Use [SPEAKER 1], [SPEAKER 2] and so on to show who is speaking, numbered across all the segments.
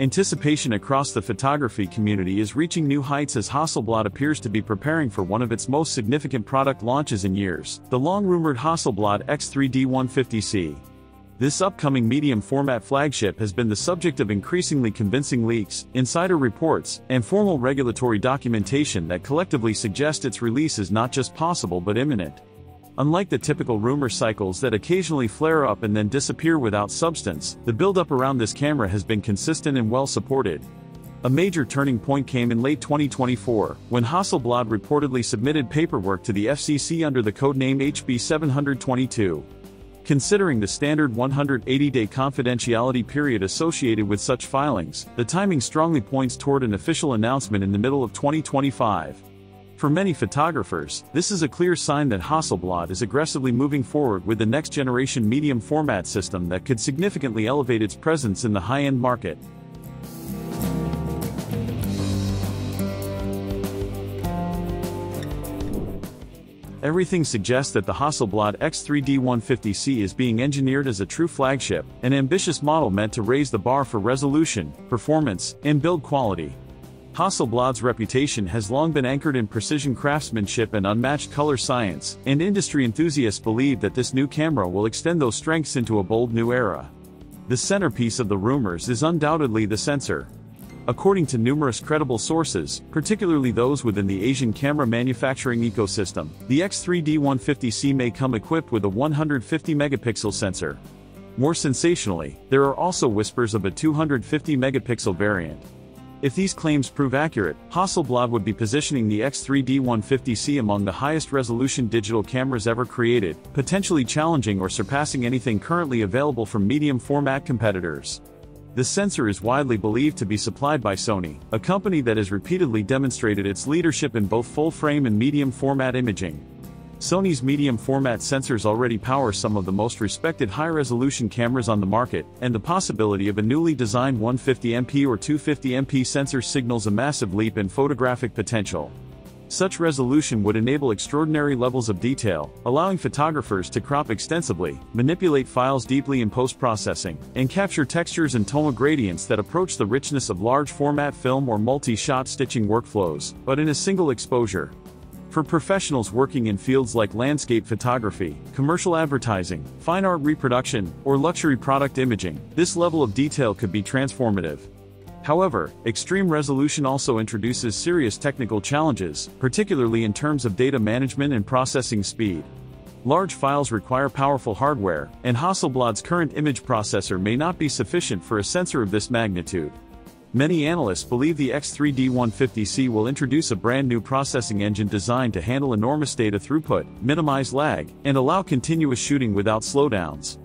[SPEAKER 1] Anticipation across the photography community is reaching new heights as Hasselblad appears to be preparing for one of its most significant product launches in years, the long-rumored Hasselblad X3D150C. This upcoming medium format flagship has been the subject of increasingly convincing leaks, insider reports, and formal regulatory documentation that collectively suggest its release is not just possible but imminent. Unlike the typical rumor cycles that occasionally flare up and then disappear without substance, the buildup around this camera has been consistent and well supported. A major turning point came in late 2024, when Hasselblad reportedly submitted paperwork to the FCC under the codename HB722. Considering the standard 180-day confidentiality period associated with such filings, the timing strongly points toward an official announcement in the middle of 2025. For many photographers, this is a clear sign that Hasselblad is aggressively moving forward with the next-generation medium format system that could significantly elevate its presence in the high-end market. Everything suggests that the Hasselblad X3D150C is being engineered as a true flagship, an ambitious model meant to raise the bar for resolution, performance, and build quality. Hasselblad's reputation has long been anchored in precision craftsmanship and unmatched color science, and industry enthusiasts believe that this new camera will extend those strengths into a bold new era. The centerpiece of the rumors is undoubtedly the sensor, According to numerous credible sources, particularly those within the Asian camera manufacturing ecosystem, the X3D150C may come equipped with a 150 megapixel sensor. More sensationally, there are also whispers of a 250 megapixel variant. If these claims prove accurate, Hasselblad would be positioning the X3D150C among the highest resolution digital cameras ever created, potentially challenging or surpassing anything currently available from medium format competitors. The sensor is widely believed to be supplied by Sony, a company that has repeatedly demonstrated its leadership in both full-frame and medium-format imaging. Sony's medium-format sensors already power some of the most respected high-resolution cameras on the market, and the possibility of a newly designed 150MP or 250MP sensor signals a massive leap in photographic potential. Such resolution would enable extraordinary levels of detail, allowing photographers to crop extensively, manipulate files deeply in post-processing, and capture textures and tonal gradients that approach the richness of large-format film or multi-shot stitching workflows, but in a single exposure. For professionals working in fields like landscape photography, commercial advertising, fine art reproduction, or luxury product imaging, this level of detail could be transformative. However, extreme resolution also introduces serious technical challenges, particularly in terms of data management and processing speed. Large files require powerful hardware, and Hasselblad's current image processor may not be sufficient for a sensor of this magnitude. Many analysts believe the X3D150C will introduce a brand new processing engine designed to handle enormous data throughput, minimize lag, and allow continuous shooting without slowdowns.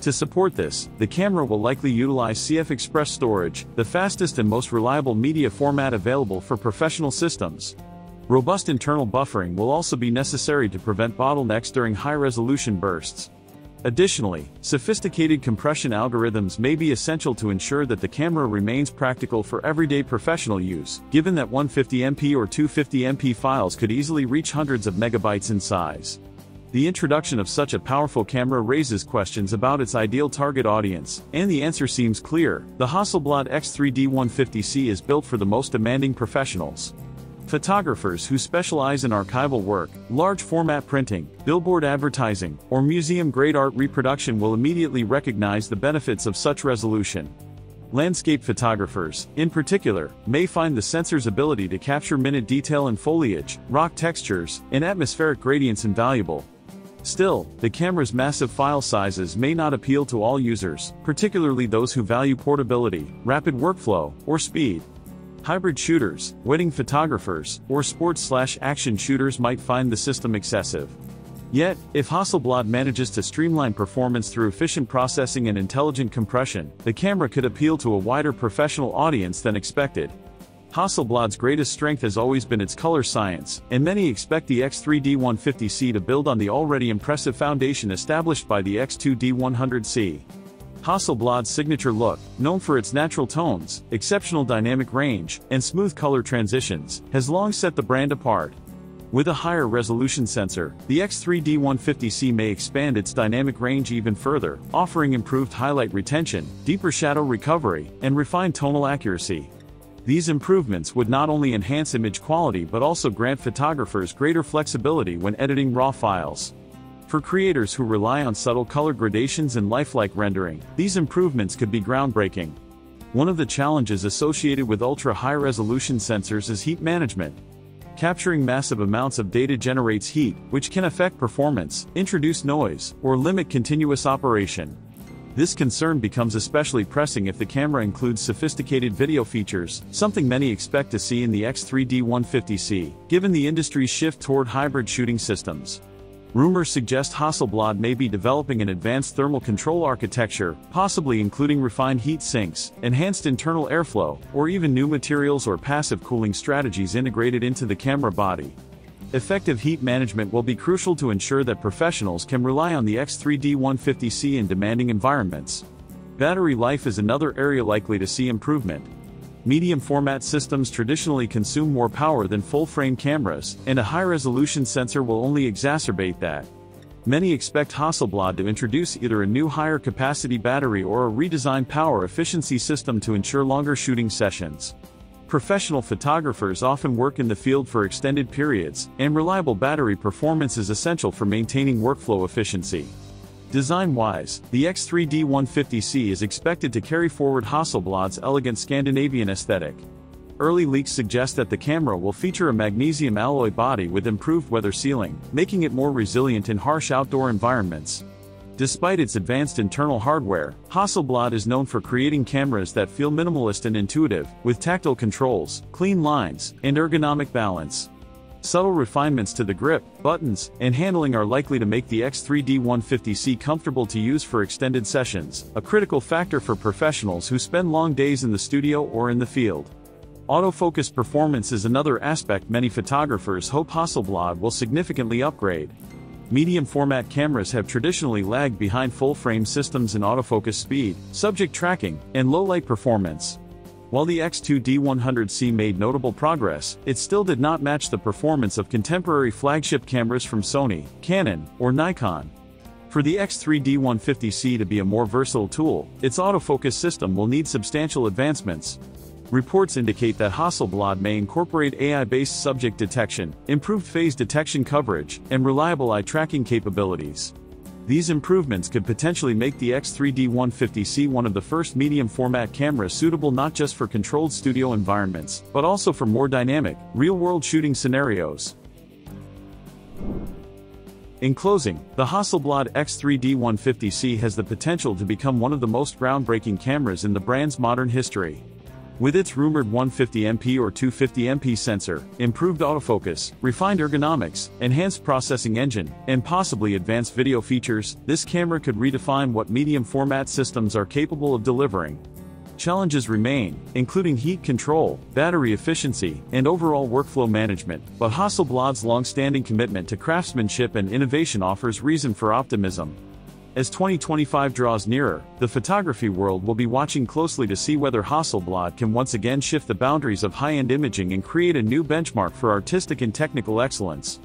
[SPEAKER 1] To support this, the camera will likely utilize CF Express storage, the fastest and most reliable media format available for professional systems. Robust internal buffering will also be necessary to prevent bottlenecks during high-resolution bursts. Additionally, sophisticated compression algorithms may be essential to ensure that the camera remains practical for everyday professional use, given that 150MP or 250MP files could easily reach hundreds of megabytes in size. The introduction of such a powerful camera raises questions about its ideal target audience, and the answer seems clear. The Hasselblad X3D150C is built for the most demanding professionals. Photographers who specialize in archival work, large format printing, billboard advertising, or museum-grade art reproduction will immediately recognize the benefits of such resolution. Landscape photographers, in particular, may find the sensor's ability to capture minute detail in foliage, rock textures, and atmospheric gradients invaluable, Still, the camera's massive file sizes may not appeal to all users, particularly those who value portability, rapid workflow, or speed. Hybrid shooters, wedding photographers, or sports-slash-action shooters might find the system excessive. Yet, if Hasselblad manages to streamline performance through efficient processing and intelligent compression, the camera could appeal to a wider professional audience than expected, Hasselblad's greatest strength has always been its color science, and many expect the X3D150C to build on the already impressive foundation established by the X2D100C. Hasselblad's signature look, known for its natural tones, exceptional dynamic range, and smooth color transitions, has long set the brand apart. With a higher resolution sensor, the X3D150C may expand its dynamic range even further, offering improved highlight retention, deeper shadow recovery, and refined tonal accuracy. These improvements would not only enhance image quality but also grant photographers greater flexibility when editing RAW files. For creators who rely on subtle color gradations and lifelike rendering, these improvements could be groundbreaking. One of the challenges associated with ultra-high-resolution sensors is heat management. Capturing massive amounts of data generates heat, which can affect performance, introduce noise, or limit continuous operation. This concern becomes especially pressing if the camera includes sophisticated video features, something many expect to see in the X3D150C, given the industry's shift toward hybrid shooting systems. Rumors suggest Hasselblad may be developing an advanced thermal control architecture, possibly including refined heat sinks, enhanced internal airflow, or even new materials or passive cooling strategies integrated into the camera body. Effective heat management will be crucial to ensure that professionals can rely on the X3D150C in demanding environments. Battery life is another area likely to see improvement, medium format systems traditionally consume more power than full-frame cameras, and a high-resolution sensor will only exacerbate that. Many expect Hasselblad to introduce either a new higher capacity battery or a redesigned power efficiency system to ensure longer shooting sessions. Professional photographers often work in the field for extended periods, and reliable battery performance is essential for maintaining workflow efficiency. Design-wise, the X3D150C is expected to carry forward Hasselblad's elegant Scandinavian aesthetic. Early leaks suggest that the camera will feature a magnesium alloy body with improved weather sealing, making it more resilient in harsh outdoor environments. Despite its advanced internal hardware, Hasselblad is known for creating cameras that feel minimalist and intuitive, with tactile controls, clean lines, and ergonomic balance. Subtle refinements to the grip, buttons, and handling are likely to make the X3D150C comfortable to use for extended sessions, a critical factor for professionals who spend long days in the studio or in the field. Autofocus performance is another aspect many photographers hope Hasselblad will significantly upgrade. Medium format cameras have traditionally lagged behind full-frame systems in autofocus speed, subject tracking, and low-light performance. While the X2D100C made notable progress, it still did not match the performance of contemporary flagship cameras from Sony, Canon, or Nikon. For the X3D150C to be a more versatile tool, its autofocus system will need substantial advancements. Reports indicate that Hasselblad may incorporate AI-based subject detection, improved phase detection coverage, and reliable eye tracking capabilities. These improvements could potentially make the X3D150C one of the first medium-format cameras suitable not just for controlled studio environments, but also for more dynamic, real-world shooting scenarios. In closing, the Hasselblad X3D150C has the potential to become one of the most groundbreaking cameras in the brand's modern history. With its rumored 150MP or 250MP sensor, improved autofocus, refined ergonomics, enhanced processing engine, and possibly advanced video features, this camera could redefine what medium format systems are capable of delivering. Challenges remain, including heat control, battery efficiency, and overall workflow management, but Hasselblad's long-standing commitment to craftsmanship and innovation offers reason for optimism. As 2025 draws nearer, the photography world will be watching closely to see whether Hasselblad can once again shift the boundaries of high-end imaging and create a new benchmark for artistic and technical excellence.